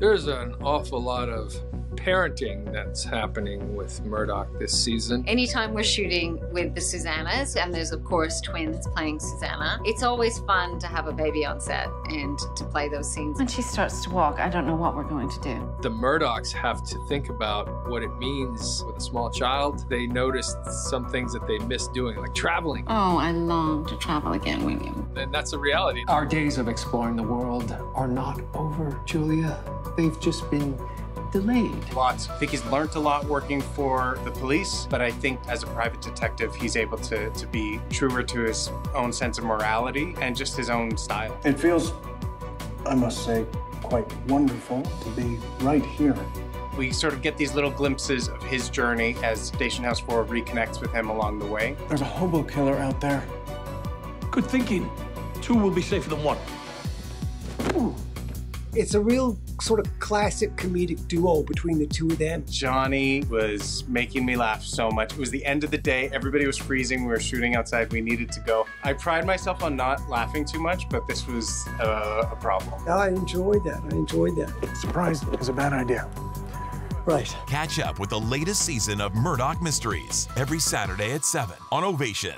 There's an awful lot of parenting that's happening with Murdoch this season. Anytime we're shooting with the Susannahs, and there's of course twins playing Susannah, it's always fun to have a baby on set and to play those scenes. When she starts to walk, I don't know what we're going to do. The Murdochs have to think about what it means with a small child. They noticed some things that they miss doing, like traveling. Oh, I long to travel again, William. And that's a reality. Our days of exploring the world are not over, Julia. They've just been delayed. Lots. I think he's learned a lot working for the police, but I think as a private detective, he's able to, to be truer to his own sense of morality and just his own style. It feels, I must say, quite wonderful to be right here. We sort of get these little glimpses of his journey as Station House 4 reconnects with him along the way. There's a hobo killer out there. Good thinking. Two will be safer than one. Ooh. It's a real sort of classic comedic duo between the two of them. Jonny was making me laugh so much. It was the end of the day. Everybody was freezing. We were shooting outside. We needed to go. I pride myself on not laughing too much, but this was uh, a problem. I enjoyed that. I enjoyed that. Surprise is a bad idea. Right. Catch up with the latest season of Murdoch Mysteries every Saturday at 7 on Ovation.